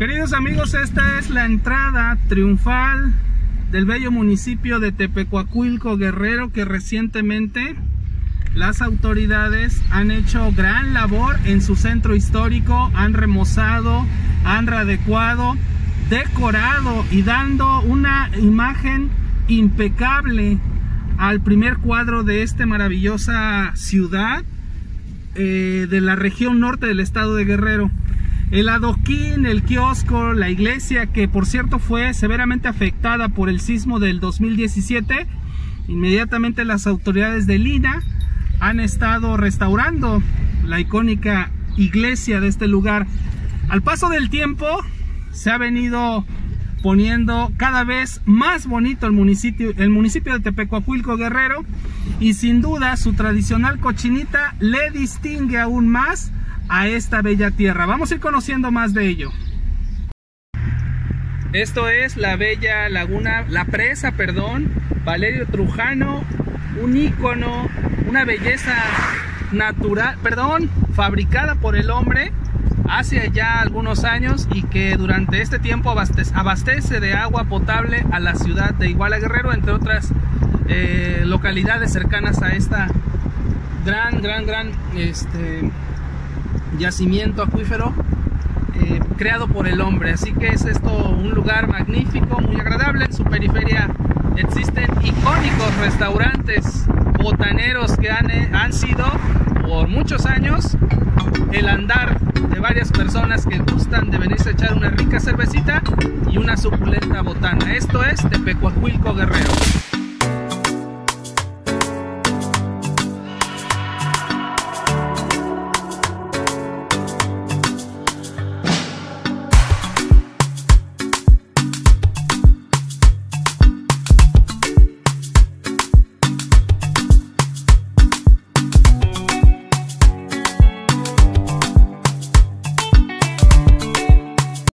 Queridos amigos, esta es la entrada triunfal del bello municipio de Tepecuacuilco Guerrero que recientemente las autoridades han hecho gran labor en su centro histórico, han remozado, han readecuado, decorado y dando una imagen impecable al primer cuadro de esta maravillosa ciudad eh, de la región norte del estado de Guerrero. El adoquín, el kiosco, la iglesia, que por cierto fue severamente afectada por el sismo del 2017, inmediatamente las autoridades de Lina han estado restaurando la icónica iglesia de este lugar. Al paso del tiempo se ha venido poniendo cada vez más bonito el municipio, el municipio de Tepecuacuilco Guerrero y sin duda su tradicional cochinita le distingue aún más a esta bella tierra. Vamos a ir conociendo más de ello. Esto es la bella laguna, la presa, perdón, Valerio Trujano, un ícono, una belleza natural, perdón, fabricada por el hombre hace ya algunos años y que durante este tiempo abastece, de agua potable a la ciudad de Iguala Guerrero, entre otras eh, localidades cercanas a esta gran, gran, gran este, yacimiento acuífero eh, creado por el hombre. Así que es esto un lugar magnífico, muy agradable. En su periferia existen icónicos restaurantes botaneros que han, eh, han sido por muchos años el andar de varias personas que gustan de venirse a echar una rica cervecita y una suculenta botana. Esto es Tepecuacuilco Guerrero.